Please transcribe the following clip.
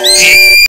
Okay.